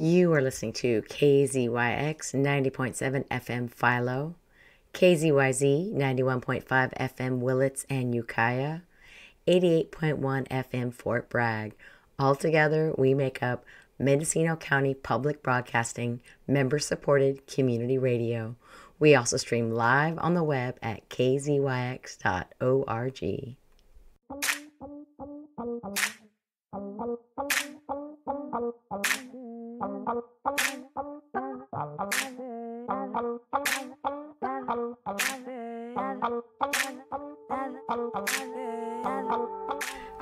You are listening to KZYX 90.7 FM Philo, KZYZ 91.5 FM Willits and Ukiah, 88.1 FM Fort Bragg. Altogether, we make up Mendocino County Public Broadcasting member supported community radio. We also stream live on the web at kzyx.org.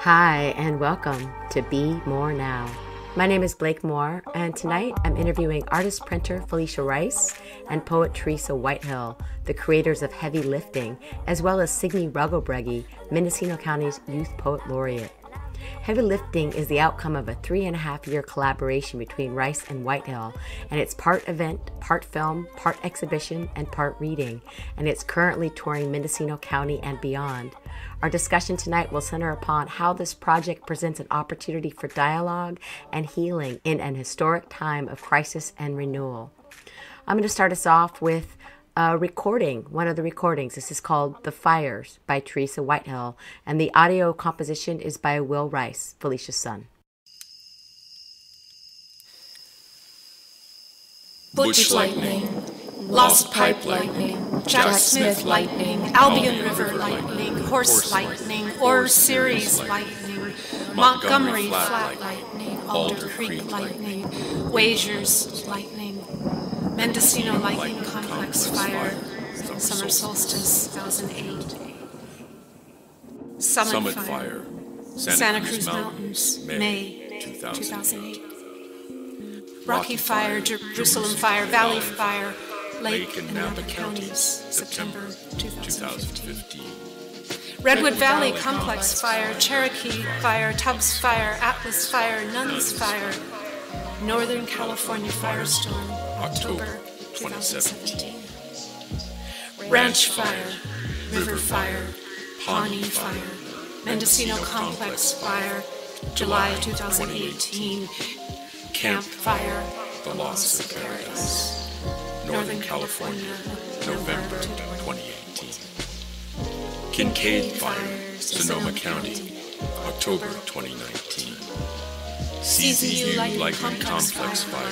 Hi, and welcome to Be More Now. My name is Blake More, and tonight I'm interviewing artist printer Felicia Rice and poet Theresa Whitehill, the creators of Heavy Lifting, as well as Sidney Regelbrugge, Mendocino County's Youth Poet Laureate. Heavy Lifting is the outcome of a three and a half year collaboration between Rice and Whitehill, and it's part event, part film, part exhibition, and part reading, and it's currently touring Mendocino County and beyond. Our discussion tonight will center upon how this project presents an opportunity for dialogue and healing in an historic time of crisis and renewal. I'm going to start us off with a recording, one of the recordings. This is called The Fires by Theresa Whitehill, and the audio composition is by Will Rice, Felicia's son. Butch Lightning, Lost Pipe Lightning, Jack Smith Lightning, Albion River Lightning, Horse Lightning, Ore Series Lightning, Montgomery Flat Lightning, Alder Creek Lightning, Wagers Lightning, Mendocino Lightning Complex Fire, Summer Solstice 2008. Summit, Summit Fire, Fire, Santa Cruz Mountains, May 2008. Rocky Fire, Jerusalem Fire, Valley Fire, Lake and Napa Counties, September 2015. 2015. Redwood Valley Complex Fire, Cherokee Fire, Tubbs Fire, Atlas Fire, Nuns Fire, Northern California Firestorm, October 2017. Ranch Fire, River Fire, Pawnee Fire, Mendocino Complex Fire, July 2018. Camp Fire, The Loss of Paradise. Northern California, November 2018. Kincade Fire, Sonoma County, October 2019. CZU Lightning Complex Fire,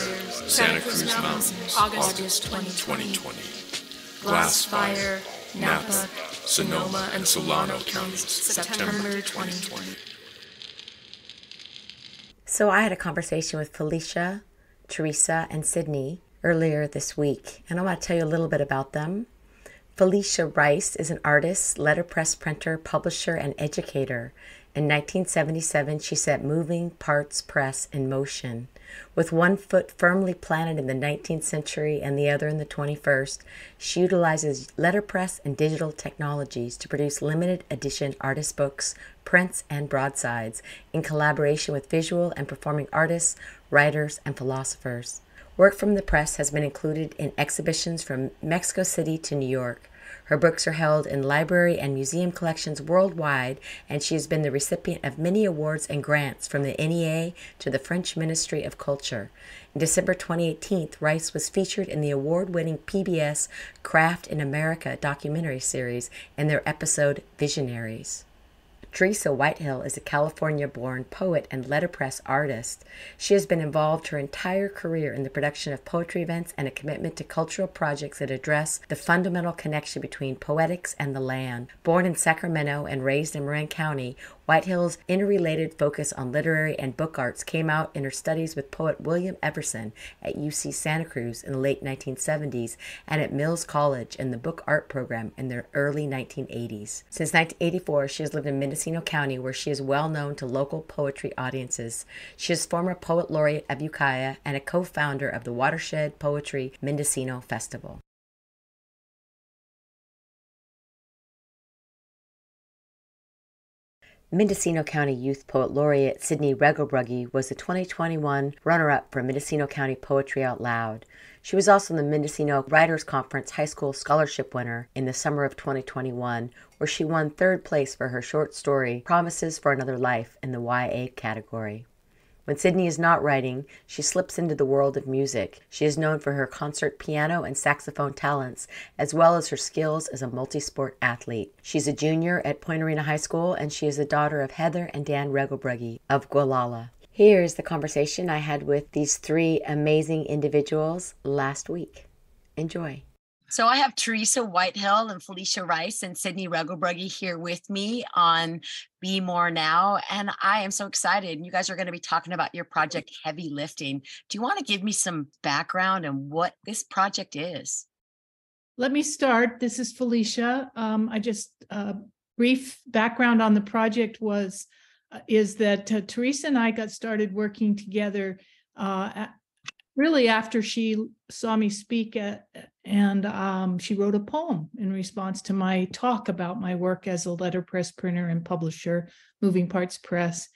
Santa Cruz Mountains, August 2020. 2020. Glass Fire, Napa, Sonoma, and Solano Counties, September 2020. So I had a conversation with Felicia, Theresa, and Sidney earlier this week, and I want to tell you a little bit about them. Felicia Rice is an artist, letterpress printer, publisher, and educator. In 1977, she set Moving Parts Press in motion. With one foot firmly planted in the 19th century and the other in the 21st, she utilizes letterpress and digital technologies to produce limited edition artist books, prints, and broadsides in collaboration with visual and performing artists, writers, and philosophers. Work from the press has been included in exhibitions from Mexico City to New York. Her books are held in library and museum collections worldwide, and she has been the recipient of many awards and grants from the NEA to the French Ministry of Culture. In December 2018, Rice was featured in the award winning PBS Craft in America documentary series in their episode Visionaries. Theresa Whitehill is a California born poet and letterpress artist. She has been involved her entire career in the production of poetry events and a commitment to cultural projects that address the fundamental connection between poetics and the land. Born in Sacramento and raised in Marin County, Whitehill's interrelated focus on literary and book arts came out in her studies with poet William Everson at UC Santa Cruz in the late 1970s and at Mills College in the book art program in the early 1980s. Since 1984, she has lived in Mendocino County, where she is well known to local poetry audiences. She is former poet laureate of Ukiah and a co founder of the Watershed Poetry Mendocino Festival. Mendocino County Youth Poet Laureate Sidney Regelbrugge was the 2021 runner up for Mendocino County Poetry Out Loud. She was also the Mendocino Writers Conference High School Scholarship winner in the summer of 2021, where she won third place for her short story Promises for Another Life in the YA category. When Sidney is not writing, she slips into the world of music. She is known for her concert piano and saxophone talents, as well as her skills as a multi-sport athlete. She's a junior at Point Arena High School, and she is the daughter of Heather and Dan Regelbrugge of Gualala. Here's the conversation I had with these three amazing individuals last week. Enjoy. So I have Theresa Whitehill and Felicia Rice and Sidney Regelbrugge here with me on Be More Now. And I am so excited. You guys are going to be talking about your project, Heavy Lifting. Do you want to give me some background on what this project is? Let me start. This is Felicia. Um, I just, uh, brief background on the project was, uh, is that uh, Theresa and I got started working together uh, really after she saw me speak at, and um, she wrote a poem in response to my talk about my work as a letterpress printer and publisher, Moving Parts Press.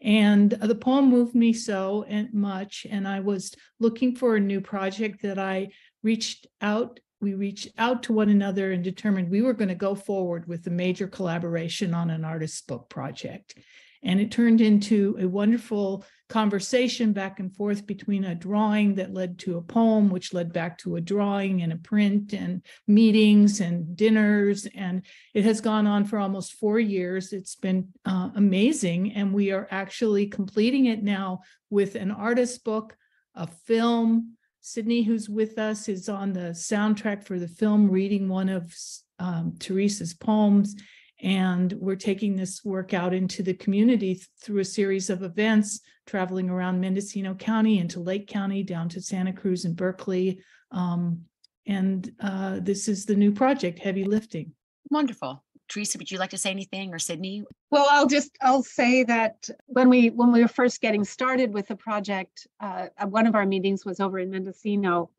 And the poem moved me so much, and I was looking for a new project that I reached out. We reached out to one another and determined we were going to go forward with a major collaboration on an artist's book project. And it turned into a wonderful conversation back and forth between a drawing that led to a poem, which led back to a drawing and a print and meetings and dinners. And it has gone on for almost four years. It's been uh, amazing. And we are actually completing it now with an artist book, a film. Sidney, who's with us, is on the soundtrack for the film, reading one of um, Theresa's poems. And we're taking this work out into the community through a series of events, traveling around Mendocino County into Lake County, down to Santa Cruz and Berkeley. Um, and uh, this is the new project, Heavy Lifting. Wonderful. Theresa, would you like to say anything or Sidney? Well, I'll just I'll say that when we when we were first getting started with the project, uh, one of our meetings was over in Mendocino,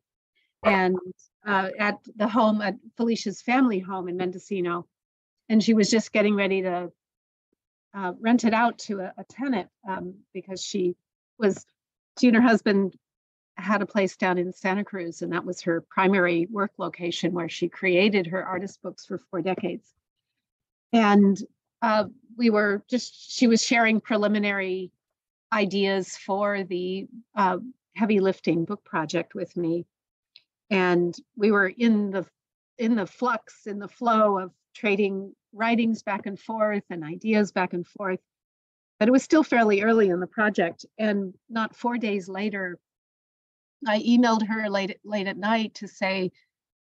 and uh, at the home at Felicia's family home in Mendocino, and she was just getting ready to uh, rent it out to a, a tenant um, because she was she and her husband had a place down in Santa Cruz, and that was her primary work location where she created her artist books for four decades. And uh, we were just she was sharing preliminary ideas for the uh, heavy lifting book project with me, and we were in the in the flux in the flow of trading writings back and forth and ideas back and forth. But it was still fairly early in the project. And not four days later, I emailed her late late at night to say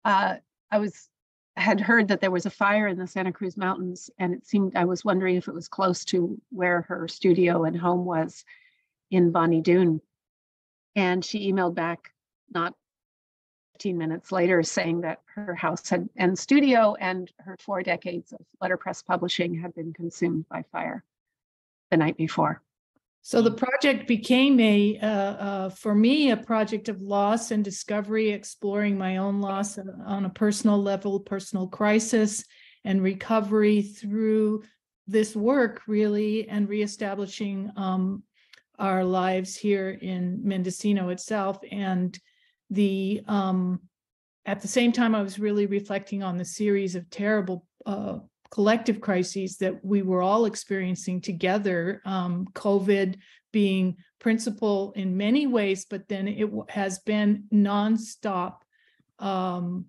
uh, I was had heard that there was a fire in the Santa Cruz Mountains, and it seemed I was wondering if it was close to where her studio and home was in Bonny Doon. And she emailed back not 15 minutes later saying that her house had and studio and her four decades of letterpress publishing had been consumed by fire the night before. So the project became a, uh, uh, for me, a project of loss and discovery, exploring my own loss on a personal level, personal crisis and recovery through this work, really, and reestablishing um, our lives here in Mendocino itself. And the um, at the same time, I was really reflecting on the series of terrible uh, collective crises that we were all experiencing together. Um, COVID being principal in many ways, but then it has been nonstop. Um,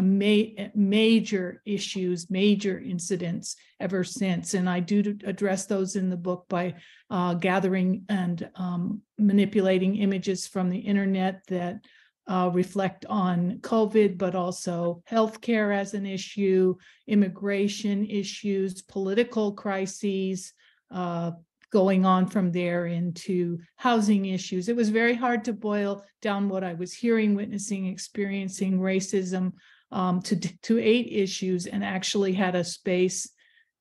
ma- major issues, major incidents ever since. And I do address those in the book by uh, gathering and um, manipulating images from the internet that uh, reflect on COVID, but also healthcare as an issue, immigration issues, political crises, uh, going on from there into housing issues. It was very hard to boil down what I was hearing, witnessing, experiencing racism um, to, to eight issues and actually had a space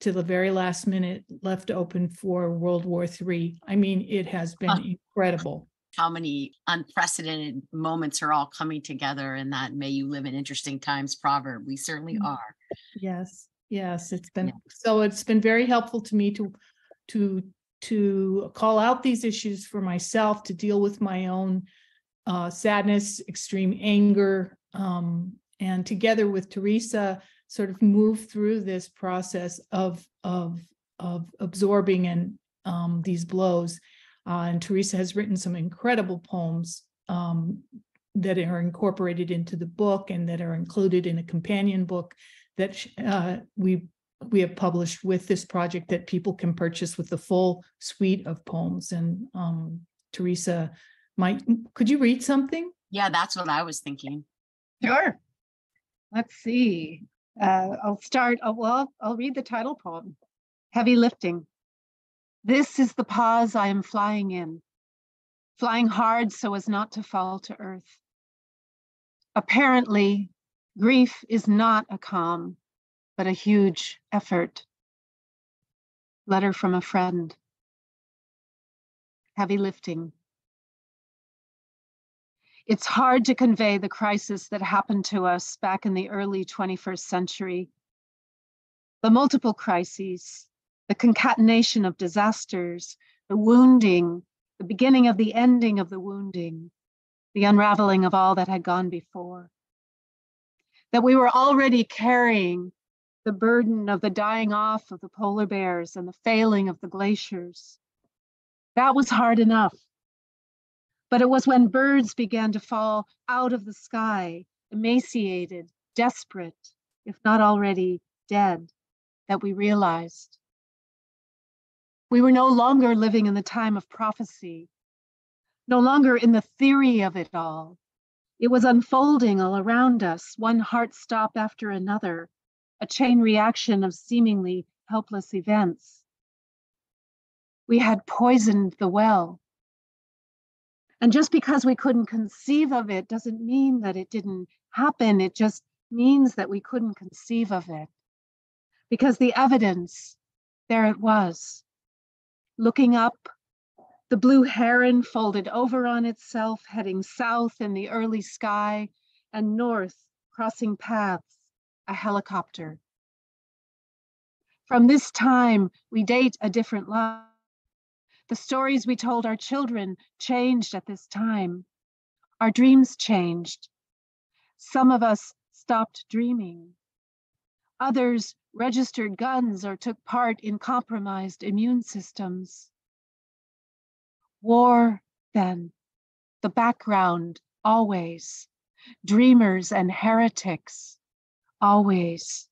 to the very last minute left open for World War III. I mean, it has been incredible how many unprecedented moments are all coming together in that may you live in interesting times proverb we certainly mm. are yes yes it's been yeah. so it's been very helpful to me to to to call out these issues for myself to deal with my own uh, sadness extreme anger um, and together with theresa sort of move through this process of of of absorbing and um, these blows Uh, and Theresa has written some incredible poems um, that are incorporated into the book and that are included in a companion book that uh, we we have published with this project that people can purchase with the full suite of poems. And um, Theresa, might could you read something? Yeah, that's what I was thinking. Sure. Let's see. Uh, I'll start. Oh, well, I'll read the title poem Heavy Lifting. This is the pause I am flying in, flying hard so as not to fall to earth. Apparently, grief is not a calm, but a huge effort. Letter from a friend. Heavy lifting. It's hard to convey the crisis that happened to us back in the early 21st century. The multiple crises, the concatenation of disasters, the wounding, the beginning of the ending of the wounding, the unraveling of all that had gone before. That we were already carrying the burden of the dying off of the polar bears and the failing of the glaciers. That was hard enough. But it was when birds began to fall out of the sky, emaciated, desperate, if not already dead, that we realized we were no longer living in the time of prophecy, no longer in the theory of it all. It was unfolding all around us, one heart stop after another, a chain reaction of seemingly helpless events. We had poisoned the well. And just because we couldn't conceive of it doesn't mean that it didn't happen. It just means that we couldn't conceive of it. Because the evidence, there it was, Looking up, the blue heron folded over on itself, heading south in the early sky, and north, crossing paths, a helicopter. From this time, we date a different life. The stories we told our children changed at this time. Our dreams changed. Some of us stopped dreaming. Others registered guns or took part in compromised immune systems. War, then, the background, always. Dreamers and heretics, always.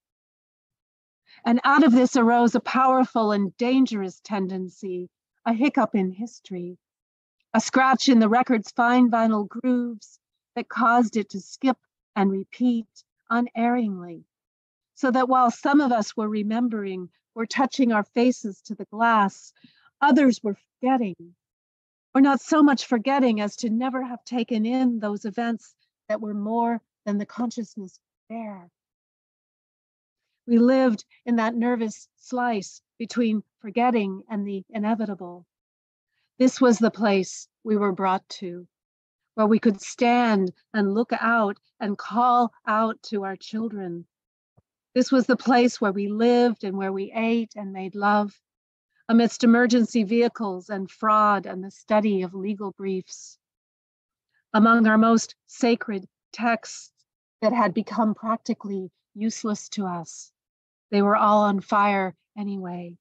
And out of this arose a powerful and dangerous tendency, a hiccup in history, a scratch in the record's fine vinyl grooves that caused it to skip and repeat unerringly so that while some of us were remembering, were touching our faces to the glass, others were forgetting, or not so much forgetting as to never have taken in those events that were more than the consciousness there. We lived in that nervous slice between forgetting and the inevitable. This was the place we were brought to, where we could stand and look out and call out to our children this was the place where we lived and where we ate and made love amidst emergency vehicles and fraud and the study of legal briefs. Among our most sacred texts that had become practically useless to us, they were all on fire anyway.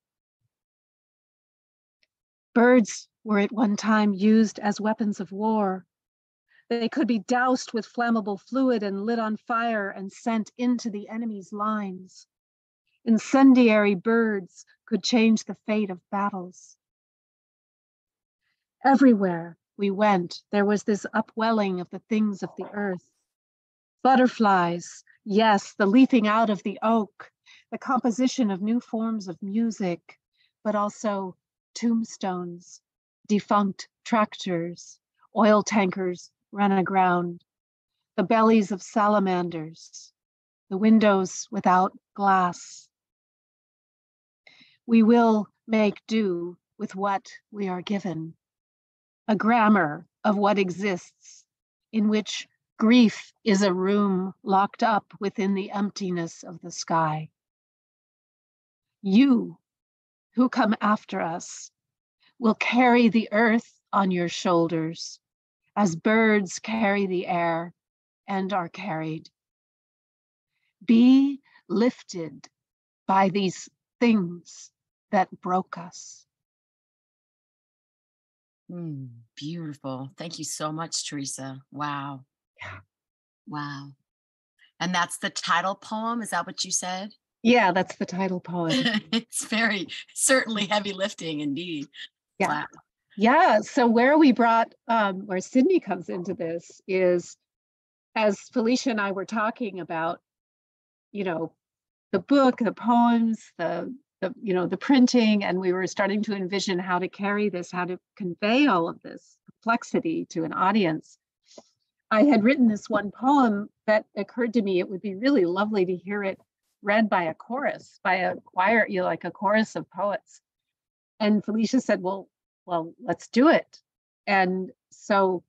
Birds were at one time used as weapons of war. They could be doused with flammable fluid and lit on fire and sent into the enemy's lines. Incendiary birds could change the fate of battles. Everywhere we went, there was this upwelling of the things of the earth. Butterflies, yes, the leafing out of the oak, the composition of new forms of music, but also tombstones, defunct tractors, oil tankers run aground, the bellies of salamanders, the windows without glass. We will make do with what we are given, a grammar of what exists, in which grief is a room locked up within the emptiness of the sky. You who come after us will carry the earth on your shoulders as birds carry the air and are carried. Be lifted by these things that broke us. Mm, beautiful. Thank you so much, Theresa. Wow. Yeah. Wow. And that's the title poem. Is that what you said? Yeah, that's the title poem. it's very certainly heavy lifting indeed. Yeah. Wow. Yeah. So where we brought um, where Sidney comes into this is as Felicia and I were talking about, you know, the book, the poems, the the you know the printing, and we were starting to envision how to carry this, how to convey all of this complexity to an audience. I had written this one poem that occurred to me. It would be really lovely to hear it read by a chorus, by a choir, you know, like a chorus of poets. And Felicia said, "Well, well, let's do it." And so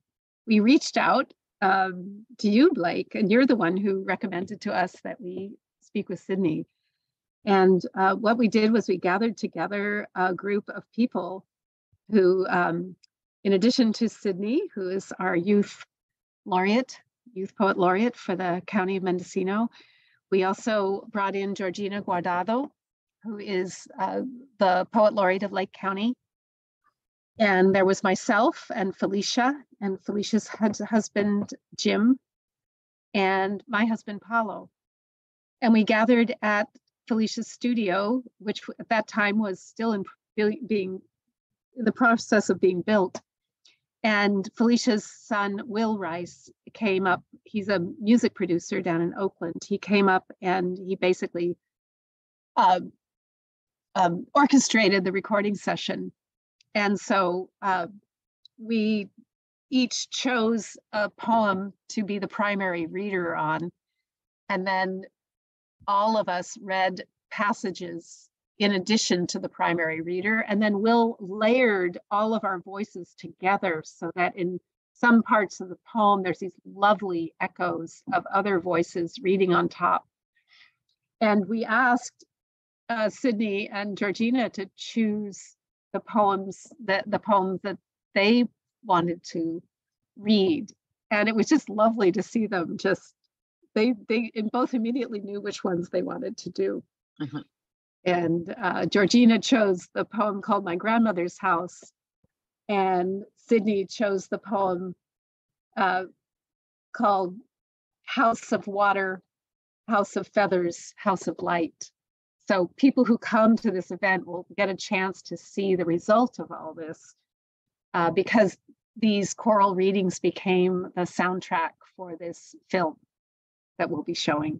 we reached out um, to you, Blake, and you're the one who recommended to us that we speak with Sidney. And uh, what we did was we gathered together a group of people who, um, in addition to Sidney, who is our youth laureate, youth poet laureate for the county of Mendocino, we also brought in Georgina Guardado, who is uh, the poet laureate of Lake County. And there was myself and Felicia, and Felicia's husband, Jim, and my husband, Paulo. And we gathered at Felicia's studio, which at that time was still in being in the process of being built. And Felicia's son, Will Rice, came up. He's a music producer down in Oakland. He came up and he basically uh, um, orchestrated the recording session and so uh, we each chose a poem to be the primary reader on. And then all of us read passages in addition to the primary reader. And then Will layered all of our voices together so that in some parts of the poem, there's these lovely echoes of other voices reading on top. And we asked uh, Sidney and Georgina to choose the poems that the poems that they wanted to read. And it was just lovely to see them just they they both immediately knew which ones they wanted to do. Mm-hmm. and uh, georgina chose the poem called my grandmother's house and sidney chose the poem uh, called house of water house of feathers house of light so people who come to this event will get a chance to see the result of all this uh, because these choral readings became the soundtrack for this film that we'll be showing.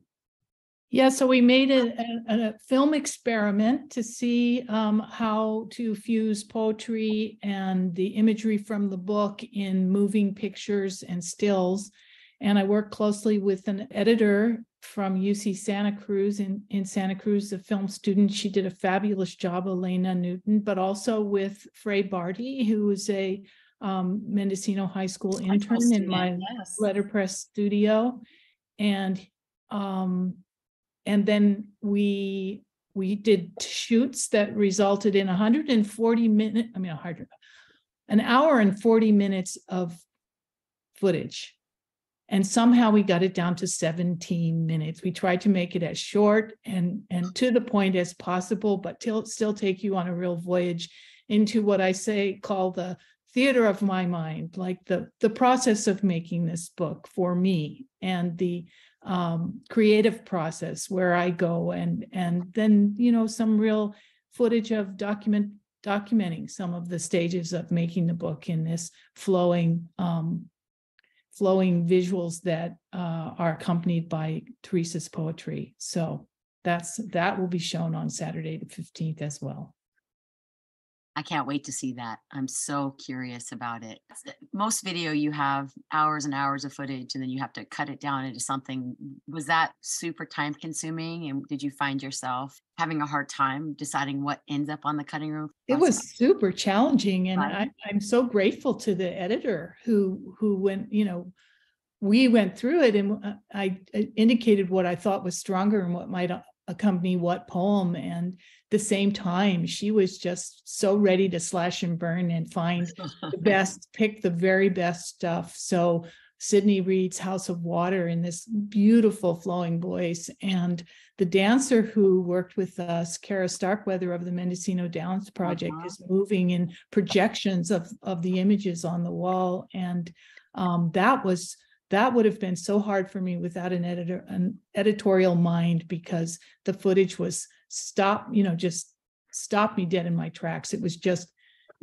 Yeah, so we made a, a, a film experiment to see um, how to fuse poetry and the imagery from the book in moving pictures and stills. And I worked closely with an editor from UC Santa Cruz in, in Santa Cruz, a film student. She did a fabulous job, Elena Newton, but also with Frey Barty, who was a um, Mendocino High School intern student, in my yes. letterpress studio. And um, and then we we did shoots that resulted in 140 minutes, I mean 100, an hour and 40 minutes of footage and somehow we got it down to 17 minutes. We tried to make it as short and and to the point as possible but till, still take you on a real voyage into what i say call the theater of my mind like the the process of making this book for me and the um, creative process where i go and and then you know some real footage of document documenting some of the stages of making the book in this flowing um, flowing visuals that uh, are accompanied by Theresa's poetry. So that's that will be shown on Saturday the 15th as well. I can't wait to see that. I'm so curious about it. Most video you have hours and hours of footage and then you have to cut it down into something. Was that super time consuming? And did you find yourself having a hard time deciding what ends up on the cutting room? It was super challenging. And I, I'm so grateful to the editor who who went, you know, we went through it and uh, I indicated what I thought was stronger and what might accompany what poem and the same time she was just so ready to slash and burn and find the best pick the very best stuff so Sidney reads House of Water in this beautiful flowing voice. And the dancer who worked with us, Kara Starkweather of the Mendocino Downs Project, Uh-huh. is moving in projections of, of the images on the wall. And um, that was that would have been so hard for me without an editor, an editorial mind, because the footage was stop, you know, just stop me dead in my tracks. It was just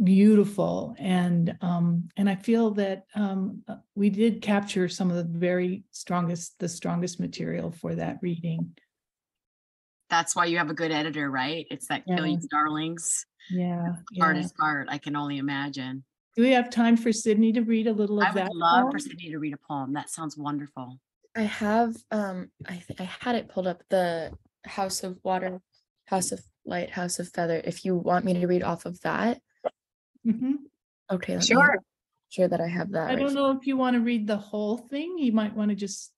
beautiful and um and i feel that um uh, we did capture some of the very strongest the strongest material for that reading That's why you have a good editor, right? It's that kill you darlings. yeah, yeah. Hardest part, I can only imagine. do we have time for sidney to read a little of I that would love for poem? Sidney to read a poem. That sounds wonderful. I have um I think I had it pulled up the House of Water, House of Light, House of Feather. If you want me to read off of that, Mhm. okay. let me Sure. Sure that I have that. i right don't here. know if you want to read the whole thing you might want to just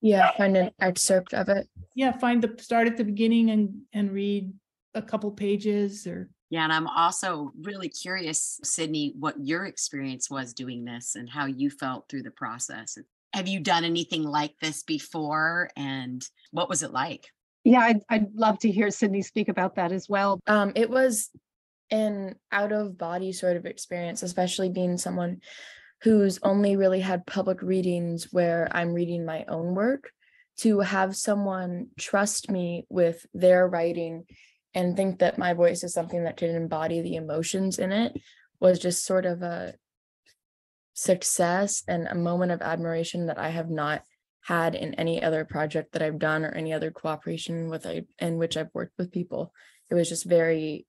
Yeah, find an excerpt of it. yeah find the start at the beginning and and read a couple pages or Yeah, and I'm also really curious, Sidney, what your experience was doing this and how you felt through the process. Have you done anything like this before? And what was it like? Yeah, I'd, I'd love to hear Sidney speak about that as well. Um, it was an out of body sort of experience, especially being someone who's only really had public readings where I'm reading my own work. To have someone trust me with their writing and think that my voice is something that can embody the emotions in it was just sort of a success and a moment of admiration that I have not had in any other project that I've done or any other cooperation with I in which I've worked with people. It was just very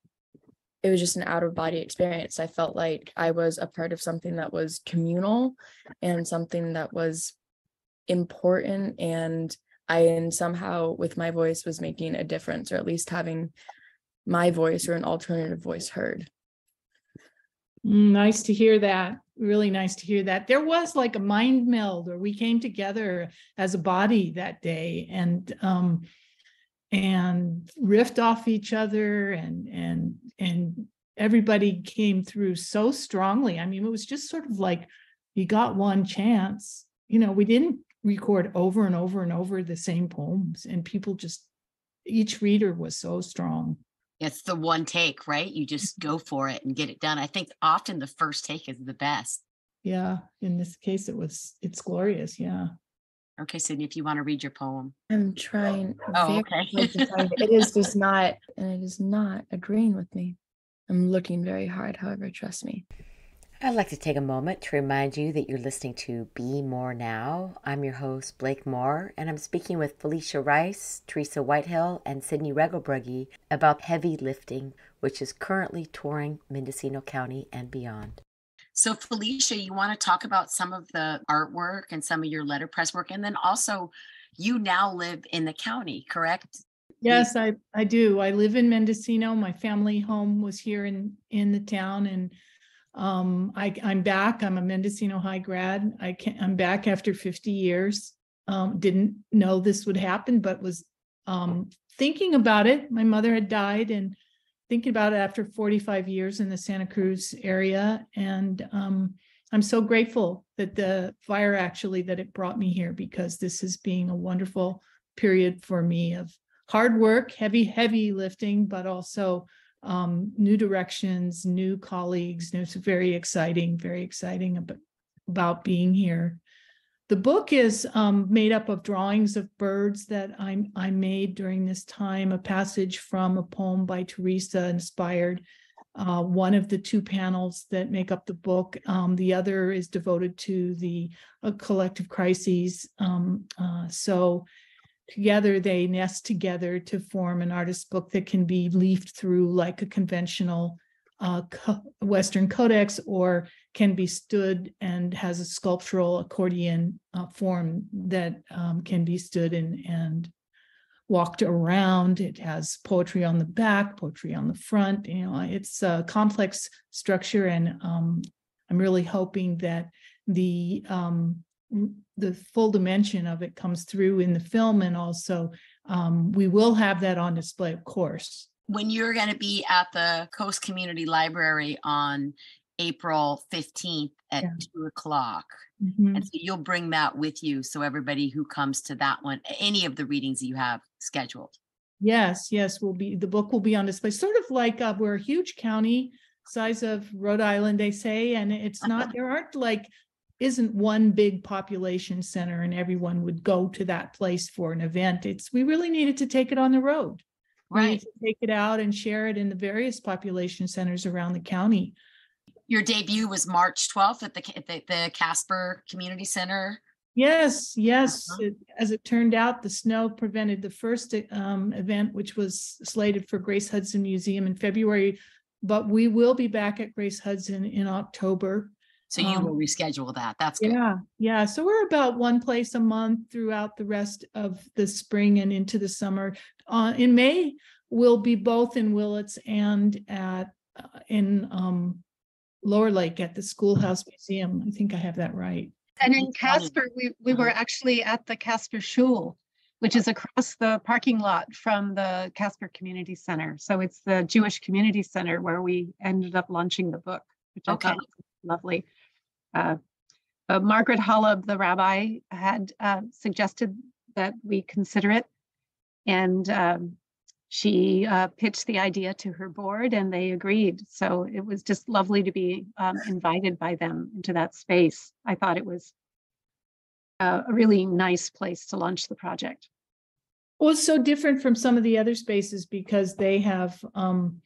it was just an out of body experience. I felt like I was a part of something that was communal and something that was important and I and somehow with my voice was making a difference or at least having my voice or an alternative voice heard. Mm, Nice to hear that. Really nice to hear that. There was like a mind meld where we came together as a body that day and um and riffed off each other and and and everybody came through so strongly. I mean, it was just sort of like you got one chance. You know, we didn't record over and over and over the same poems and people just each reader was so strong. It's the one take, right? You mm. just go for it and get it done. I think often the first take is the best. Yeah, in this case, it was, it's glorious. Yeah. Okay, Sidney, if you want to read your poem. I'm trying Oh, okay. hard to find it. It is just not and it is not agreeing with me. I'm looking very hard, however, trust me. I'd like to take a moment to remind you that you're listening to Be More Now. I'm your host, Blake More, and I'm speaking with Felicia Rice, Theresa Whitehill, and Sidney Regelbrugge about heavy lifting, which is currently touring Mendocino County and beyond. So, Felicia, you want to talk about some of the artwork and some of your letterpress work, and then also you now live in the county, correct? Yes, I, I do. I live in Mendocino. My family home was here in, in the town and um, I, I'm back. I'm a Mendocino High grad. I can, I'm back after fifty years. Um, didn't know this would happen, but was um, thinking about it. My mother had died and thinking about it after forty-five years in the Santa Cruz area. And um, I'm so grateful that the fire actually, that it brought me here because this is being a wonderful period for me of hard work, heavy, heavy lifting, but also um, new directions, new colleagues. and It's very exciting, very exciting about, about being here. The book is um, made up of drawings of birds that I, I made during this time, a passage from a poem by Theresa inspired uh, one of the two panels that make up the book. Um, the other is devoted to the uh, collective crises. Um, uh, so together they nest together to form an artist book that can be leafed through like a conventional uh, co- Western codex or can be stood and has a sculptural accordion uh, form that um, can be stood in and walked around. It has poetry on the back, poetry on the front. You know, it's a complex structure, and um, I'm really hoping that the um, the full dimension of it comes through in the film, and also um, we will have that on display, of course. When you're going to be at the Coast Community Library on April fifteenth at Yeah. two o'clock. Mhm. And so you'll bring that with you. So everybody who comes to that one, any of the readings that you have scheduled. Yes, yes, will be, the book will be on display, sort of like, uh, we're a huge county, size of Rhode Island, they say, and it's not, there aren't like, isn't one big population center and everyone would go to that place for an event. It's, we really needed to take it on the road. We Right. to Take it out and share it in the various population centers around the county. Your debut was March twelfth at the, at the, the Caspar Community Center. Yes, yes. Uh-huh. it- As it turned out, the snow prevented the first um event, which was slated for Grace Hudson Museum in February. But we will be back at Grace Hudson in October. So you Um, will reschedule that. That's good. Yeah, yeah. So we're about one place a month throughout the rest of the spring and into the summer. Uh, in May, we'll be both in Willits and at uh, in um Lower Lake at the Schoolhouse Museum. I think I have that right. And in Caspar, we, we were actually at the Caspar Shul, which is across the parking lot from the Caspar Community Center. So it's the Jewish Community Center where we ended up launching the book, which I Okay. thought was lovely. Uh, uh, Margaret Holub, the rabbi, had uh, suggested that we consider it. And um, she uh, pitched the idea to her board and they agreed. So it was just lovely to be um, invited by them into that space. I thought it was uh, a really nice place to launch the project. Well, it's so different from some of the other spaces because they have um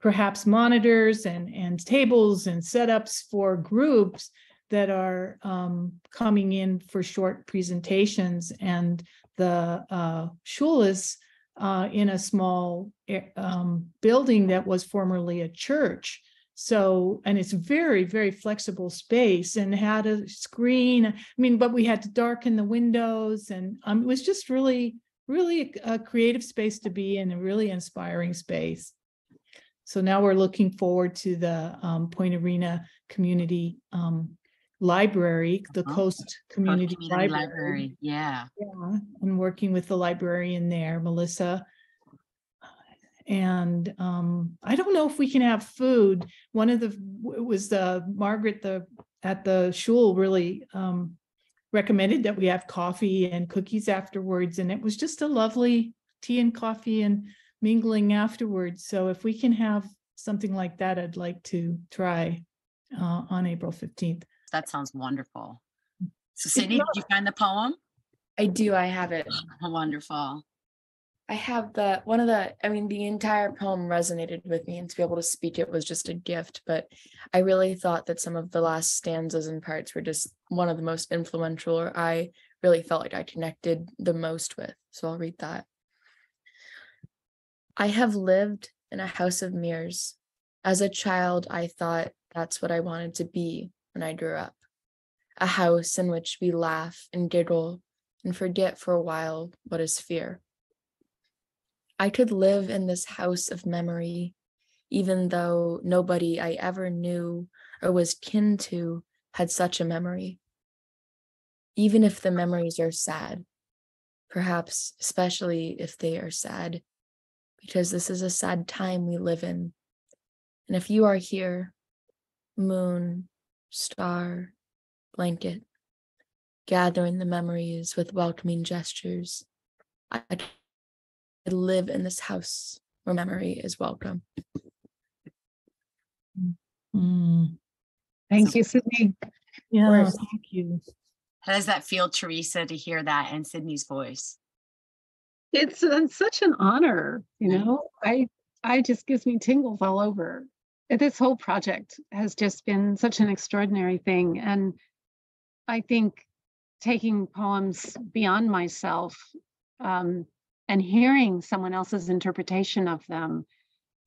perhaps monitors and and tables and setups for groups that are um coming in for short presentations and the uh uh in a small um building that was formerly a church. So, and it's very, very flexible space and had a screen. I mean, but we had to darken the windows and um it was just really really a creative space to be in, a really inspiring space. So now we're looking forward to the um, Point Arena Community um, Library, the Uh-huh. Coast Coast Community Community Library. Library. Yeah. Yeah, and working with the librarian there, Melissa. And um, I don't know if we can have food. One of the, it was the Margaret, the, at the shul really um, recommended that we have coffee and cookies afterwards, and it was just a lovely tea and coffee and mingling afterwards. So if we can have something like that, I'd like to try uh, on April fifteenth. That sounds wonderful. So It's Sidney, did you find the poem? I do, I have it. Wonderful. I have the one of the, I mean, the entire poem resonated with me, and to be able to speak it was just a gift. But I really thought that some of the last stanzas and parts were just one of the most influential, or I really felt like I connected the most with. So I'll read that. I have lived in a house of mirrors. As a child, I thought that's what I wanted to be when I grew up. A house in which we laugh and giggle and forget for a while what is fear. I could live in this house of memory, even though nobody I ever knew or was kin to had such a memory. Even if the memories are sad, perhaps especially if they are sad, because this is a sad time we live in. And if you are here, moon, star, blanket, gathering the memories with welcoming gestures, I I live in this house where memory is welcome. Mm, Thank you, Sidney. Yeah, thank you. How does that feel, Theresa, to hear that in Sidney's voice? It's uh, such an honor, you know. I I just gives me tingles all over. Uh, This whole project has just been such an extraordinary thing, and I think taking poems beyond myself um, and hearing someone else's interpretation of them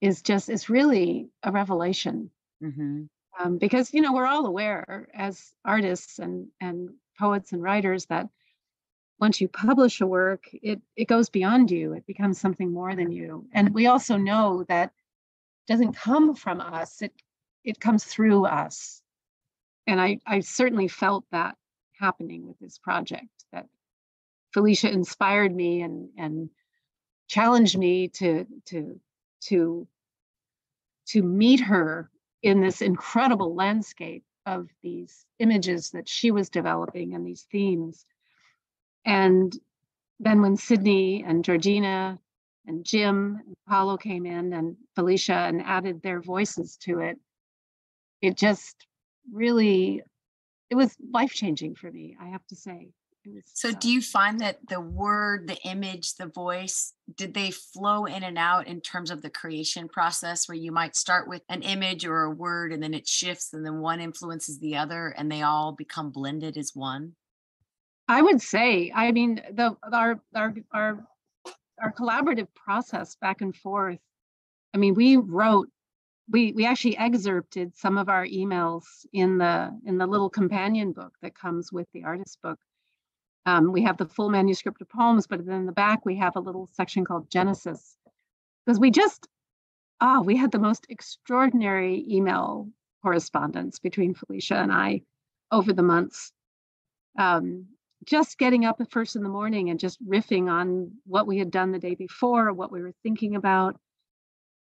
is just is really a revelation Mm-hmm. um, because you know we're all aware as artists and and poets and writers that once you publish a work it it goes beyond you it becomes something more than you and we also know that doesn't come from us it it comes through us and i i certainly felt that happening with this project that felicia inspired me and and challenged me to to to to meet her in this incredible landscape of these images that she was developing and these themes. And then when Sidney and Georgina and Jim and Paulo came in and Felicia and added their voices to it, it just really it was life changing for me, I have to say. Was, so uh, do you find that the word, the image, the voice, did they flow in and out in terms of the creation process where you might start with an image or a word and then it shifts and then one influences the other and they all become blended as one? I would say, I mean, the our our our our collaborative process back and forth. I mean, we wrote we we actually excerpted some of our emails in the in the little companion book that comes with the artist book. Um, we have the full manuscript of poems, but then in the back we have a little section called Genesis, because we just ah oh, we had the most extraordinary email correspondence between Felicia and I over the months. Um, just getting up at first in the morning and just riffing on what we had done the day before, what we were thinking about.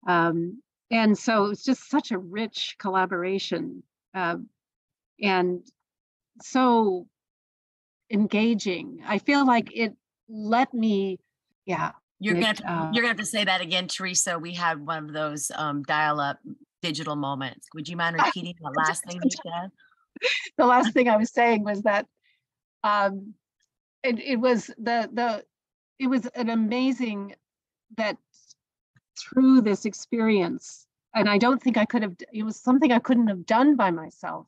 Um, and so it was just such a rich collaboration uh, and so engaging. I feel like it let me, yeah. You're gonna to, uh, you're gonna have to say that again, Theresa. We had one of those um, dial-up digital moments. Would you mind repeating the last thing you said? the last thing I was saying was that um, it, it was the the it was an amazing that through this experience and i don't think i could have it was something i couldn't have done by myself.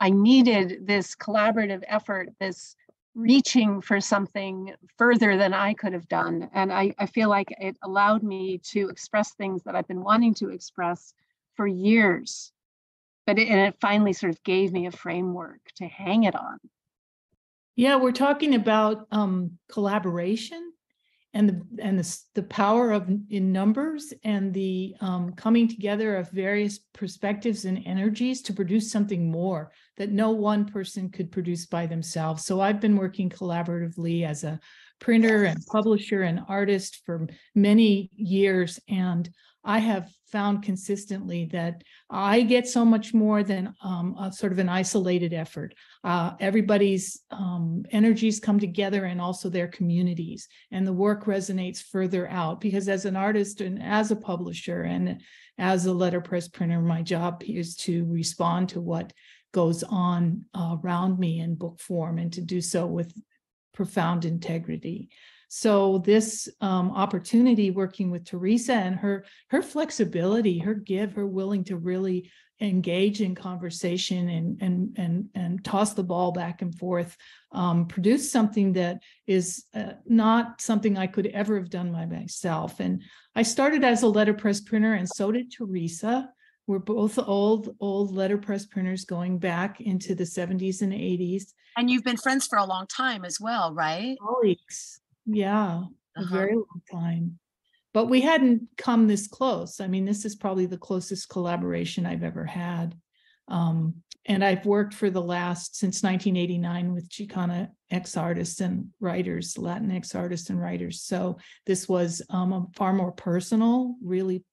I needed this collaborative effort this reaching for something further than i could have done. And i, I feel like it allowed me to express things that i've been wanting to express for years. But it, and it finally sort of gave me a framework to hang it on yeah we're talking about um, collaboration and the and the, the power of in numbers and the um, coming together of various perspectives and energies to produce something more that no one person could produce by themselves. So i've been working collaboratively as a printer and publisher and artist for many years and I have found consistently that I get so much more than um, a sort of an isolated effort. Uh, everybody's um, energies come together and also their communities, and the work resonates further out because as an artist and as a publisher and as a letterpress printer, my job is to respond to what goes on uh, around me in book form and to do so with profound integrity. So this um, opportunity working with Theresa and her her flexibility, her give, her willing to really engage in conversation and and and and toss the ball back and forth, um, produce something that is uh, not something I could ever have done by myself. And I started as a letterpress printer, and so did Theresa. We're both old old letterpress printers going back into the 70s and 80s. And you've been friends for a long time as well, right? Colleagues. Yeah, a uh-huh. very long time. But we hadn't come this close. I mean, this is probably the closest collaboration I've ever had. Um, and I've worked for the last since 1989 with Chicana ex artists and writers, Latinx artists and writers. So this was um, a far more personal, really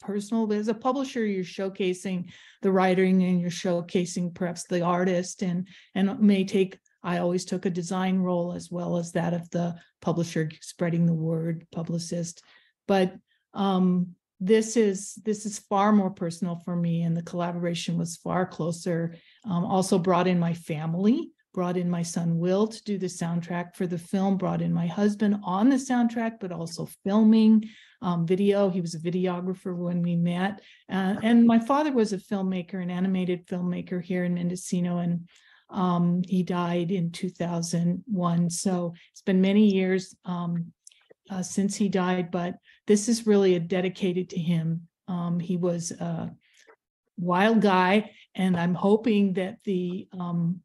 personal. But as a publisher, you're showcasing the writing and you're showcasing perhaps the artist, and and it may take I always took a design role as well as that of the publisher spreading the word publicist. But um, this is this is far more personal for me, and the collaboration was far closer. Um, also brought in my family, brought in my son Will to do the soundtrack for the film, brought in my husband on the soundtrack, but also filming um, video. He was a videographer when we met, uh, and my father was a filmmaker, an animated filmmaker here in Mendocino, and um, he died in 2001. So it's been many years um, uh, since he died, but this is really dedicated to him. Um, he was a wild guy, and I'm hoping that the um,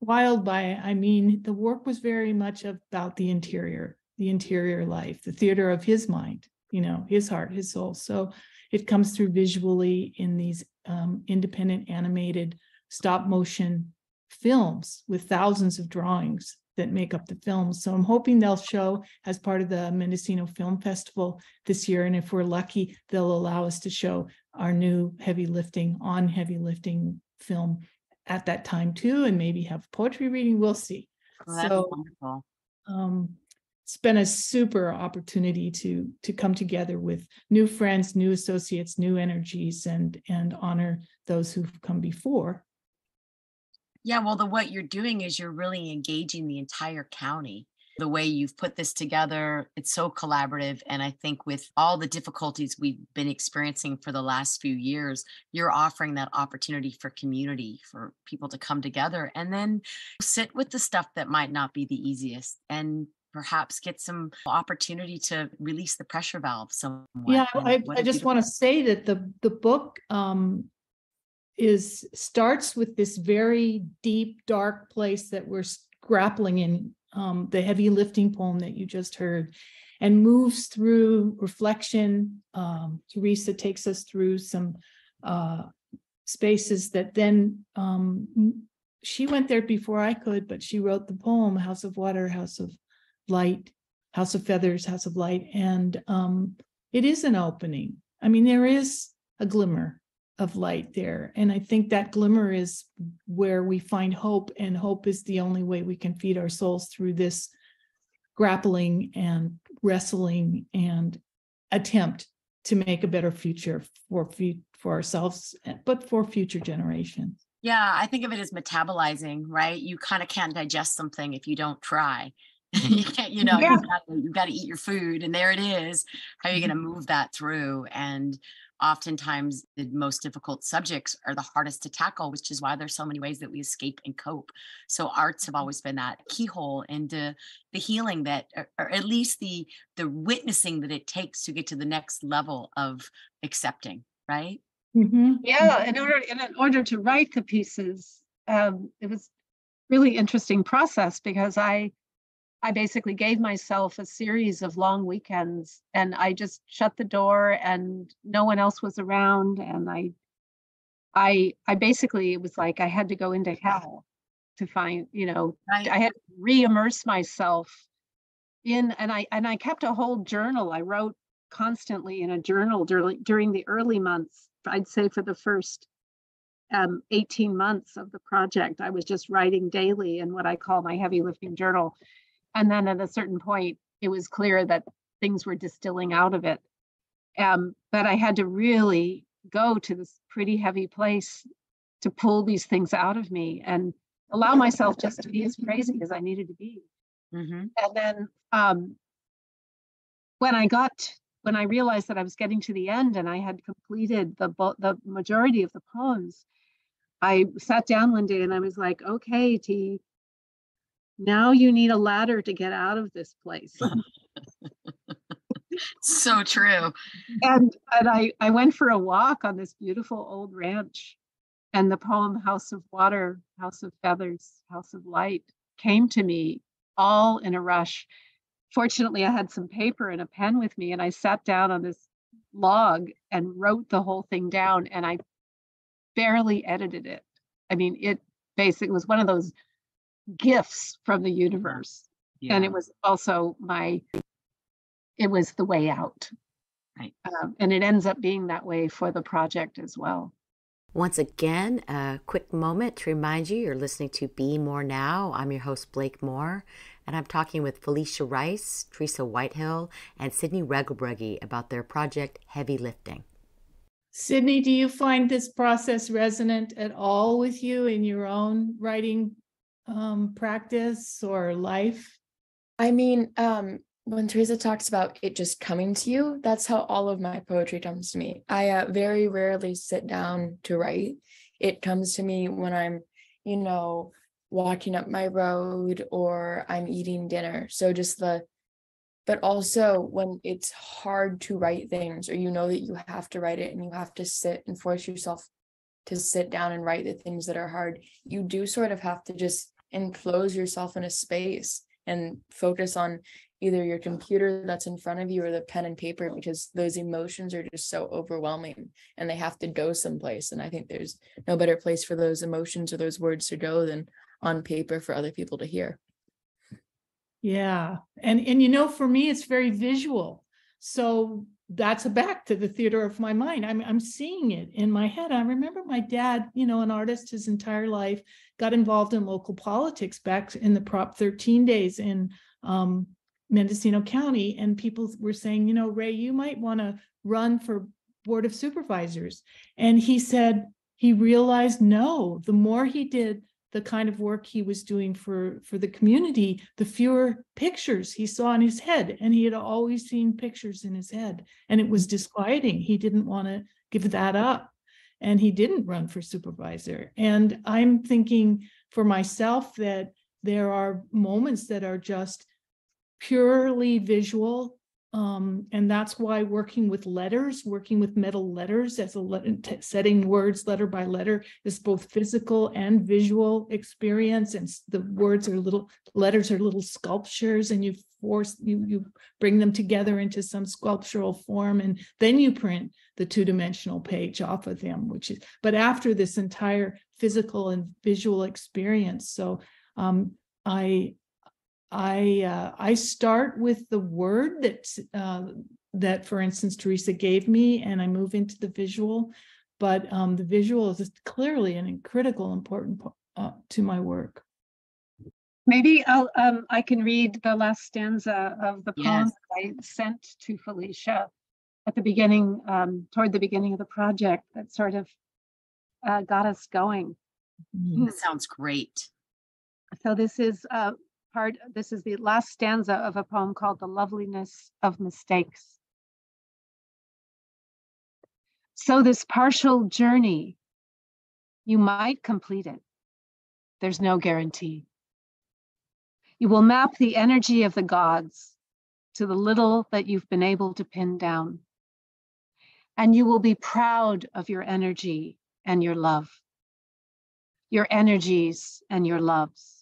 wild by I mean the work was very much about the interior, the interior life, the theater of his mind, you know, his heart, his soul. So it comes through visually in these um, independent animated stop motion films with thousands of drawings that make up the films. So I'm hoping they'll show as part of the Mendocino Film Festival this year. And if we're lucky, they'll allow us to show our new heavy lifting on heavy lifting film at that time too, and maybe have poetry reading. We'll see. Well, So- wonderful. Um, it's been a super opportunity to to come together with new friends, new associates, new energies, and and honor those who've come before. Yeah, well, the what you're doing is you're really engaging the entire county. The way you've put this together, it's so collaborative. And I think with all the difficulties we've been experiencing for the last few years, you're offering that opportunity for community, for people to come together and then sit with the stuff that might not be the easiest and perhaps get some opportunity to release the pressure valve somewhat. Yeah, I, I just want to say that the, the book um, is, starts with this very deep, dark place that we're grappling in, um, the heavy lifting poem that you just heard, and moves through reflection. Um, Theresa takes us through some uh, spaces that then um, she went there before I could, but she wrote the poem, House of Water, House of Light, House of Feathers, House of Light, and um, it is an opening. I mean, there is a glimmer of light there. And I think that glimmer is where we find hope, and hope is the only way we can feed our souls through this grappling and wrestling and attempt to make a better future for fu- for ourselves, but for future generations. Yeah, I think of it as metabolizing, right? You kind of can't digest something if you don't try. Mm-hmm. you can't, you know, Yeah. you've got, to, you've got to eat your food, and there it is. How are you going to mm-hmm. move that through? And oftentimes, the most difficult subjects are the hardest to tackle, which is why there's so many ways that we escape and cope. So arts have always been that keyhole into the healing that, or, or at least the the witnessing that it takes to get to the next level of accepting, right? Mhm. Yeah, in order in order to write the pieces, um, it was really interesting process because I I basically gave myself a series of long weekends and I just shut the door and no one else was around and I I I basically it was like I had to go into hell to find, you know, Right. I had to re-immerse myself in and I and I kept a whole journal. I wrote constantly in a journal during during the early months. I'd say for the first um, 18 months of the project, I was just writing daily in what I call my heavy lifting journal. And then at a certain point, it was clear that things were distilling out of it. Um, but I had to really go to this pretty heavy place to pull these things out of me and allow myself just to be as crazy as I needed to be hmm and then um, when I got when I realized that I was getting to the end and I had completed the the majority of the poems, I sat down one day and I was like, "Okay, T, now you need a ladder to get out of this place." So true. and and I I went for a walk on this beautiful old ranch, and the poem "House of Water, House of Feathers, House of Light" came to me all in a rush. Fortunately, I had some paper and a pen with me, and I sat down on this log and wrote the whole thing down, and I barely edited it. I mean, it basically was one of those gifts from the universe, and it was also my it was the way out. Right. Um, and it ends up being that way for the project as well. Once again, a quick moment to remind you you're listening to Be More Now. I'm your host, Blake More, and I'm talking with Felicia Rice, Theresa Whitehill, and Sidney Regelbrugge about their project Heavy Lifting. Sidney, do you find this process resonant at all with you in your own writing um, practice or life? I mean, um, when Theresa talks about it just coming to you, that's how all of my poetry comes to me. I uh, very rarely sit down to write. It comes to me when I'm, you know, walking up my road or I'm eating dinner. So just the, but also when it's hard to write things or you know that you have to write it and you have to sit and force yourself to sit down and write the things that are hard, you do sort of have to just enclose yourself in a space and focus on either your computer that's in front of you or the pen and paper because those emotions are just so overwhelming and they have to go someplace. And i think there's no better place for those emotions or those words to go than on paper for other people to hear. Yeah, and and you know, for me, it's very visual. So that's a back to the theater of my mind. I'm I'm seeing it in my head. I remember my dad, you know, an artist his entire life, got involved in local politics back in the Prop 13 days in um, Mendocino County, and people were saying, you know, Ray, you might want to run for board of supervisors. And he said he realized no, the more he did the kind of work he was doing for for the community the fewer pictures he saw in his head. And he had always seen pictures in his head. And it was disquieting. He didn't want to give that up. And he didn't run for supervisor. And i'm thinking for myself that there are moments that are just purely visual um, and that's why working with letters, working with metal letters as a le- t- setting words letter by letter is both physical and visual experience. And the words are little letters are little sculptures, and you force you you bring them together into some sculptural form, and then you print the two dimensional page off of them. Which is, but after this entire physical and visual experience, so um, I I uh, I start with the word that uh, that, for instance, Theresa gave me, and I move into the visual. But um, the visual is clearly an critical important uh, to my work. Maybe I'll, um, I can read the last stanza of the poem Yes. that I sent to Felicia at the beginning, um, toward the beginning of the project that sort of uh, got us going. That sounds great. So this is uh, part, this is the last stanza of a poem called The Loveliness of Mistakes. So this partial journey, you might complete it. There's no guarantee. You will map the energy of the gods to the little that you've been able to pin down. And you will be proud of your energy and your love, your energies and your loves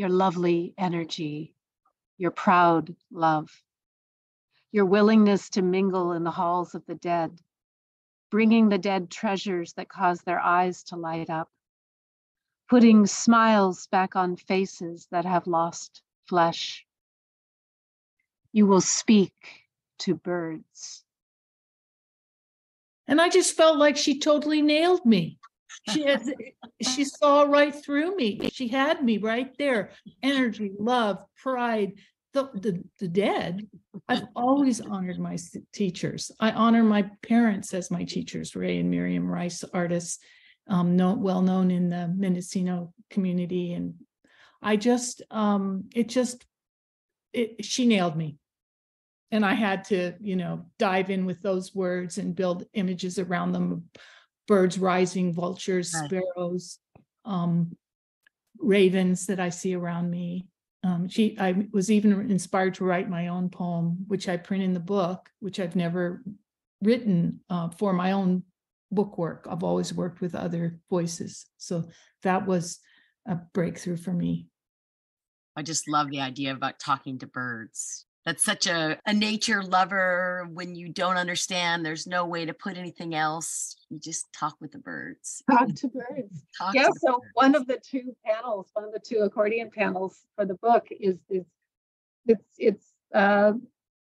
your lovely energy, your proud love, your willingness to mingle in the halls of the dead, bringing the dead treasures that cause their eyes to light up, putting smiles back on faces that have lost flesh. You will speak to birds. And I just felt like she totally nailed me. She she saw right through me. She had me right there. Energy, love, pride, the, the, the dead. I've always honored my teachers. I honor my parents as my teachers, Ray and Miriam Rice, artists, um, well known in the Mendocino community. And I just, um, it just, it, she nailed me. And I had to, you know, dive in with those words and build images around them birds rising, vultures, Right. sparrows, um, ravens that I see around me. Um, she, I was even inspired to write my own poem, which I print in the book, which I've never written uh, for my own book work. I've always worked with other voices, so that was a breakthrough for me. I just love the idea about talking to birds. That's such a, a nature lover. When you don't understand, there's no way to put anything else. You just talk with the birds. Talk to birds. Talk Yeah, to so birds. one of the two panels, one of the two accordion panels for the book is is it's it's uh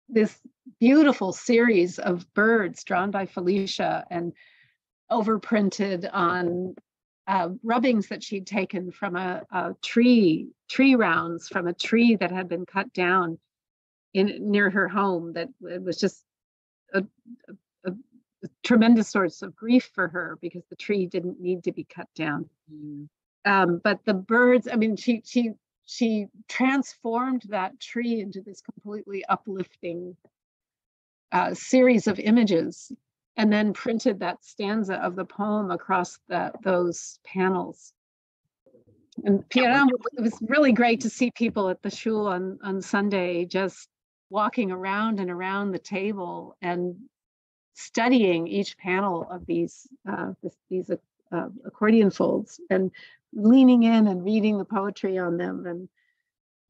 this beautiful series of birds drawn by Felicia and overprinted on uh, rubbings that she'd taken from a, a tree, tree rounds from a tree that had been cut down in near her home. That it was just a, a, a tremendous source of grief for her because the tree didn't need to be cut down. Mm, Um, but the birds, I mean, she she she transformed that tree into this completely uplifting uh, series of images and then printed that stanza of the poem across the, those panels. And Pierre, it was really great to see people at the shul on, on Sunday just walking around and around the table and studying each panel of these uh, this, these uh, accordion folds and leaning in and reading the poetry on them. And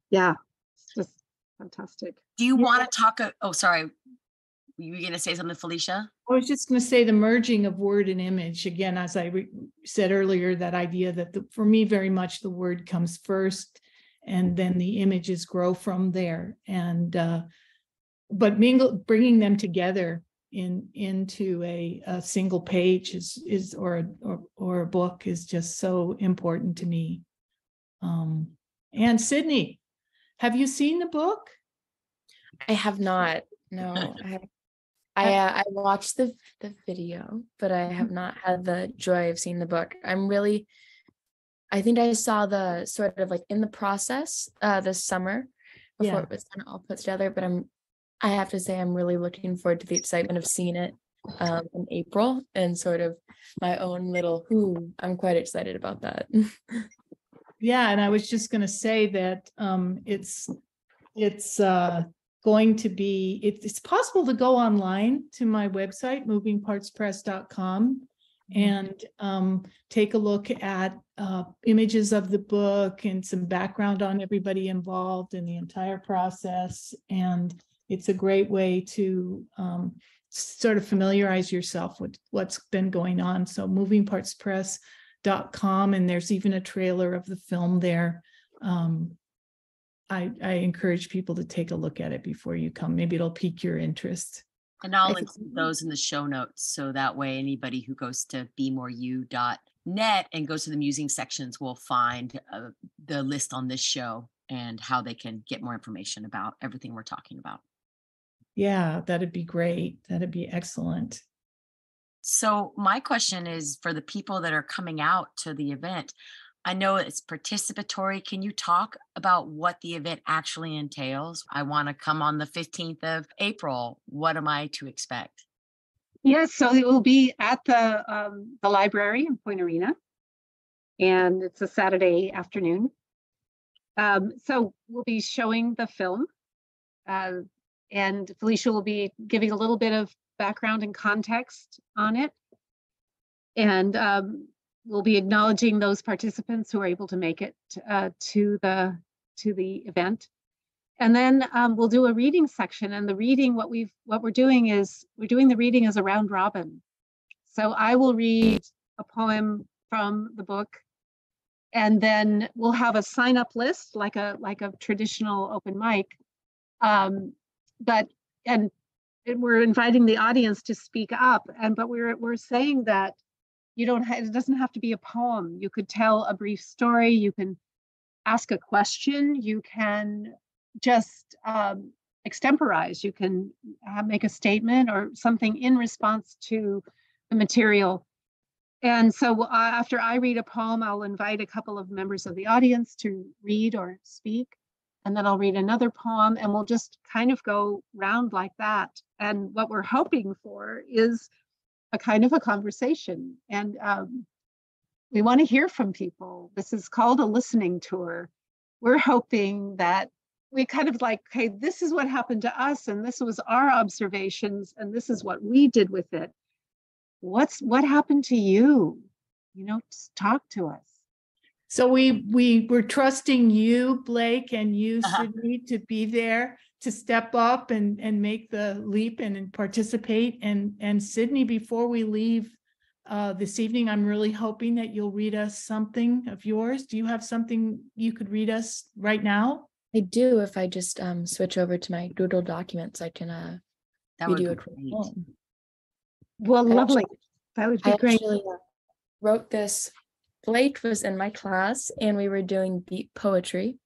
yeah, it's just fantastic. Do you Yeah. want to talk? a- Oh, sorry. Were you going to say something, Felicia? I was just going to say the merging of word and image again, as I re- said earlier, that idea that the, for me, very much the word comes first, and then the images grow from there. And uh, but mingle, bringing them together in, into a, a single page is, is, or, or, or a book is just so important to me. Um, and Sidney, have you seen the book? I have not. No, I have. I uh, I watched the the video, but I have not had the joy of seeing the book. I'm really. I think I saw the sort of like in the process uh this summer before Yeah. it was kind of all put together. But I'm. I have to say I'm really looking forward to the excitement of seeing it um in April and sort of my own little. Ooh, I'm quite excited about that. Yeah, and I was just gonna say that um it's it's uh going to be, it- it's possible to go online to my website, movingpartspress.com and um take a look at uh images of the book and some background on everybody involved in the entire process. And it's a great way to um sort of familiarize yourself with what's been going on. So Moving Parts Press and there's even a trailer of the film there. Um, I, I encourage people to take a look at it before you come. Maybe it'll pique your interest. And I'll include those in the show notes. So that way anybody who goes to bemoreu.net and goes to the musing sections will find uh, the list on this show and how they can get more information about everything we're talking about. Yeah, that'd be great. That'd be excellent. So my question is for the people that are coming out to the event. I know it's participatory. Can you talk about what the event actually entails? I want to come on the 15th of April. What am I to expect? Yes, so it will be at the, um, the library in Point Arena. And it's a Saturday afternoon. Um, so we'll be showing the film. Uh, and Felicia will be giving a little bit of background and context on it. And, um, we'll be acknowledging those participants who are able to make it, uh, to the, to the event. And then um, we'll do a reading section and the reading, what we've, what we're doing is, we're doing the reading as a round robin. So I will read a poem from the book. And then we'll have a sign up list, like a, like a traditional open mic. Um, but, and we're inviting the audience to speak up and, but we're, we're saying that you don't, ha- it doesn't have to be a poem. You could tell a brief story, you can ask a question, you can just um, extemporize. You can make a statement or something in response to the material. And so uh, after I read a poem, I'll invite a couple of members of the audience to read or speak. And then I'll read another poem and we'll just kind of go round like that. And what we're hoping for is a kind of a conversation. And um, we want to hear from people. This is called a listening tour. We're hoping that we kind of like, okay, this is what happened to us, and this was our observations, and this is what we did with it. What's what happened to you? You know, just talk to us. So we, we were trusting you, Blake, and you, Uh-huh. Sidney, to be there to step up and, and make the leap and, and participate. And, and Sidney, before we leave uh, this evening, I'm really hoping that you'll read us something of yours. Do you have something you could read us right now? I do. If I just um switch over to my Google Documents, I can uh That read would you be great. Well, I lovely. actually- That would I be great. actually uh, wrote this. Blake was in my class and we were doing beat poetry.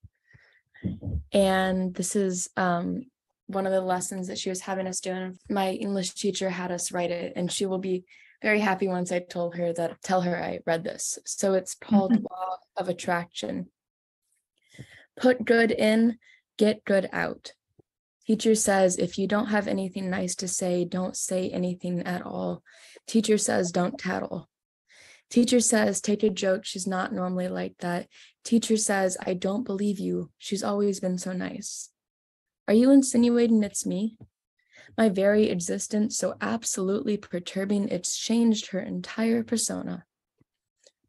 And this is um one of the lessons that she was having us do. And my English teacher had us write it, and she will be very happy once I told her that tell her I read this. So it's called Law of Attraction. Put good in, get good out. Teacher says if you don't have anything nice to say, don't say anything at all. Teacher says don't tattle. Teacher says take a joke. She's not normally like that. Teacher says I don't believe you. She's always been so nice. Are you insinuating it's me? My very existence, so absolutely perturbing, it's changed her entire persona.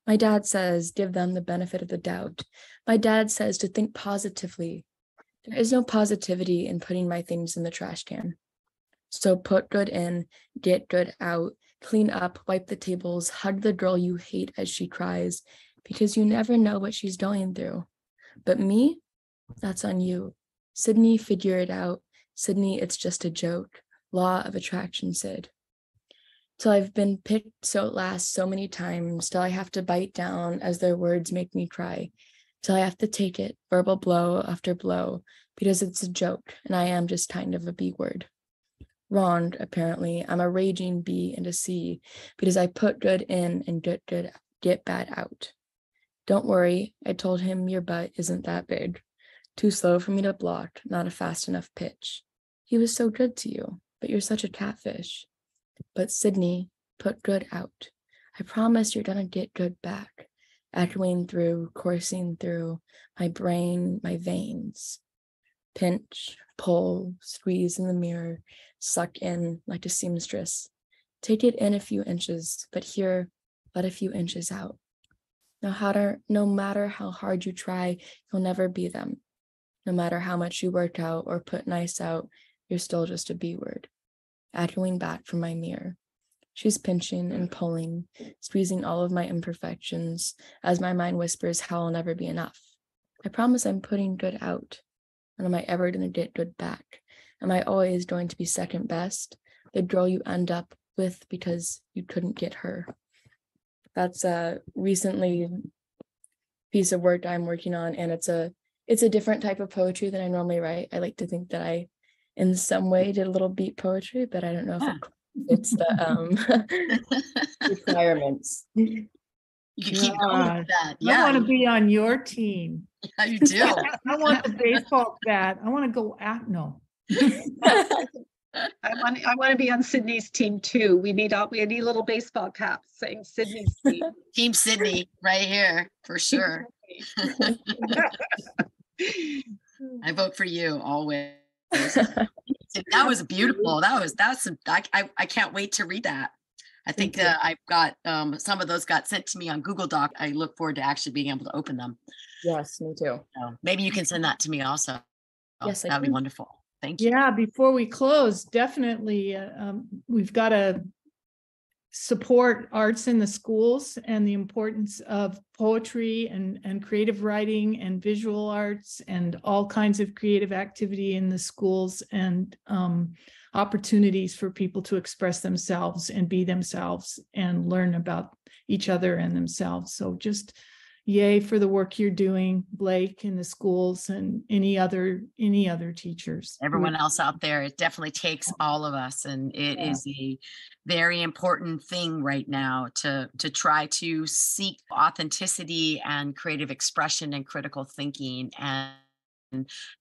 My dad says give them the benefit of the doubt. My dad says to think positively. There is no positivity in putting my things in the trash can. So put good in, get good out, clean up, wipe the tables, hug the girl you hate as she cries, because you never know what she's going through. But me, that's on you. Sidney, figure it out. Sidney, it's just a joke. Law of attraction, Sid. Till I've been picked so it lasts so many times, till I have to bite down as their words make me cry, till I have to take it, verbal blow after blow, because it's a joke and I am just kind of a B word. Wronged, apparently. I'm a raging B and a C because I put good in and get good get bad out. Don't worry, I told him your butt isn't that big. Too slow for me to block, not a fast enough pitch. He was so good to you, but you're such a catfish. But Sidney, put good out. I promise you're gonna get good back, echoing through, coursing through my brain, my veins. Pinch, pull, squeeze in the mirror, suck in like a seamstress. Take it in a few inches, but here, let a few inches out. No matter, no matter how hard you try, you'll never be them. No matter how much you work out or put nice out, you're still just a B word. Echoing back from my mirror. She's pinching and pulling, squeezing all of my imperfections as my mind whispers how I'll never be enough. I promise I'm putting good out. When am I ever going to get good back? Am I always going to be second best? The girl you end up with because you couldn't get her. That's a recently piece of work I'm working on, and it's a it's a different type of poetry than I normally write. I like to think that I, in some way, did a little beat poetry, but I don't know if it, it's the um requirements. You can keep going God. with that. Yeah. I want to be on your team. yeah, you do. I want the baseball bat. I want to go at, no. I want, I want to be on Sidney's team too. We need all, we need little baseball caps saying Sidney's team. Team Sidney right here for sure. I vote for you always. that was beautiful. That was that's I, I I can't wait to read that. I think uh, I've got um, some of those got sent to me on Google Doc. I look forward to actually being able to open them. yes, me too. So maybe you can send that to me also. Yes, I that'd be wonderful. Thank you. Yeah, before we close, definitely, uh, um, we've got to support arts in the schools and the importance of poetry and, and creative writing and visual arts and all kinds of creative activity in the schools and um, opportunities for people to express themselves and be themselves and learn about each other and themselves. So just yay for the work you're doing, Blake, and the schools and any other, any other teachers. everyone else out there. It definitely takes all of us, and it is Yeah. a very important thing right now to to try to seek authenticity and creative expression and critical thinking and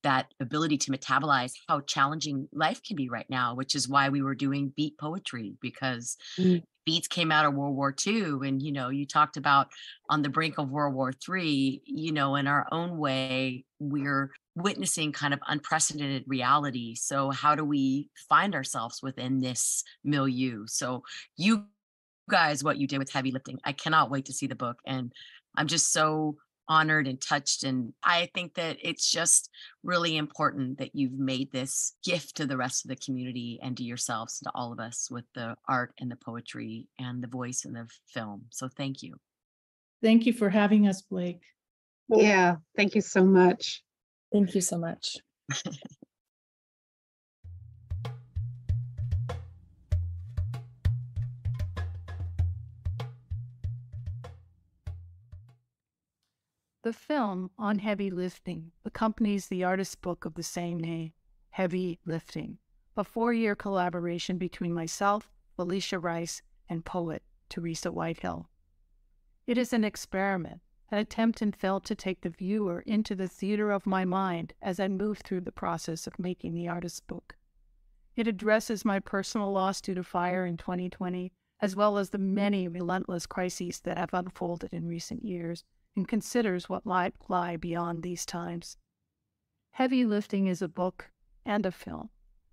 that ability to metabolize how challenging life can be right now, which is why we were doing beat poetry because Mm. Beats came out of World War II. And, you know, you talked about on the brink of World War III, you know, in our own way, we're witnessing kind of unprecedented reality. So, how do we find ourselves within this milieu? So, you guys, what you did with heavy lifting, I cannot wait to see the book. And I'm just so honored and touched. And I think that it's just really important that you've made this gift to the rest of the community and to yourselves, and to all of us with the art and the poetry and the voice and the film. So, thank you. Thank you for having us, Blake. Yeah, thank you so much. Thank you so much. The film on heavy lifting accompanies the artist's book of the same name, Heavy Lifting, a four year collaboration between myself, Felicia Rice, and poet Theresa Whitehill. It is an experiment, an attempt and fail to take the viewer into the theater of my mind as I move through the process of making the artist's book. It addresses my personal loss due to fire in 2020, as well as the many relentless crises that have unfolded in recent years and considers what might lie beyond these times. Heavy Lifting is a book and a film.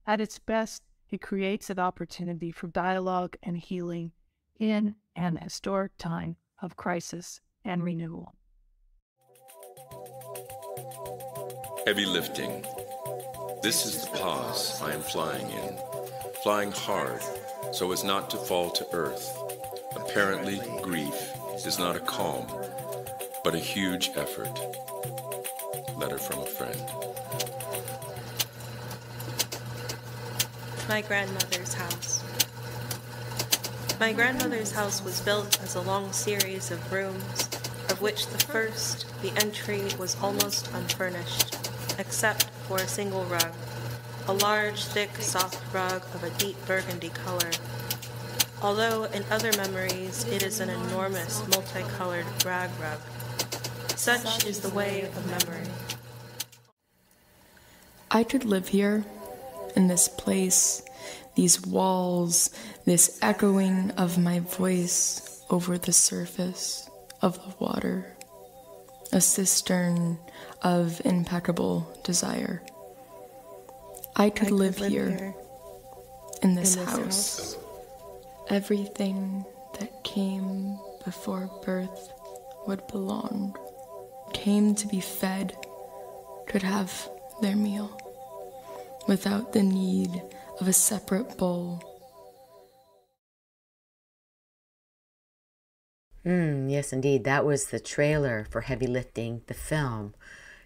At its best, it creates an opportunity for dialogue and healing in an historic time of crisis and renewal. Heavy lifting. This is the pause I am flying in. Flying hard so as not to fall to earth. Apparently, grief is not a calm, but a huge effort. Letter from a friend. my grandmother's house. My grandmother's house was built as a long series of rooms, of which the first, the entry, was almost unfurnished, except for a single rug, a large, thick, soft rug of a deep burgundy color. Although in other memories it is an enormous, multicolored rag rug. Such is the way of memory. I could live here, in this place, these walls, this echoing of my voice over the surface of the water, a cistern of impeccable desire. I could, I could live, live, here, here in, this in this, house. house. Everything that came before birth would belong, came to be fed, could have their meal without the need of a separate bowl. Mm, yes, indeed. That was the trailer for Heavy Lifting, the film.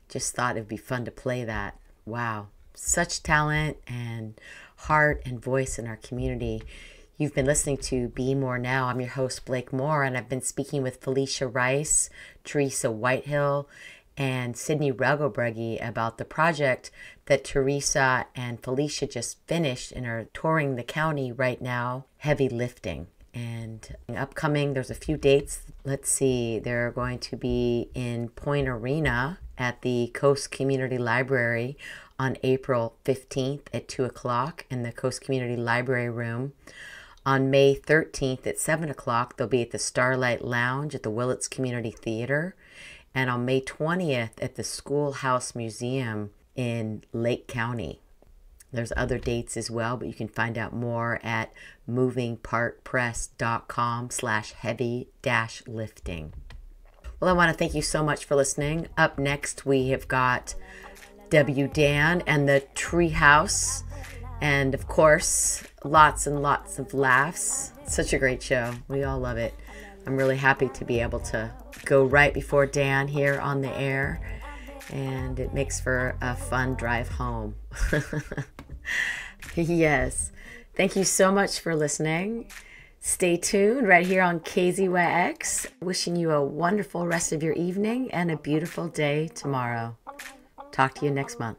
Just thought it'd be fun to play that. Wow. Such talent and heart and voice in our community. You've been listening to Be More Now. I'm your host, Blake More, and I've been speaking with Felicia Rice, Theresa Whitehill, and Sidney Regelbrugge about the project that Theresa and Felicia just finished and are touring the county right now, Heavy Lifting. And upcoming, there's a few dates. Let's see, they're going to be in Point Arena at the Coast Community Library on April 15th at 2 o'clock in the Coast Community Library Room. On May 13th at 7 o'clock, they'll be at the Starlight Lounge at the Willits Community Theater and on May 20th at the Schoolhouse Museum in Lake County. There's other dates as well, but you can find out more at movingpartpress.com slash heavy dash lifting. Well, I want to thank you so much for listening. Up next, we have got W. Dan and the Treehouse. And of course, lots and lots of laughs. Such a great show. We all love it. I'm really happy to be able to go right before Dan here on the air, and it makes for a fun drive home. yes. Thank you so much for listening. Stay tuned right here on KZYX. Wishing you a wonderful rest of your evening and a beautiful day tomorrow. Talk to you next month.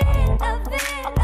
yeah.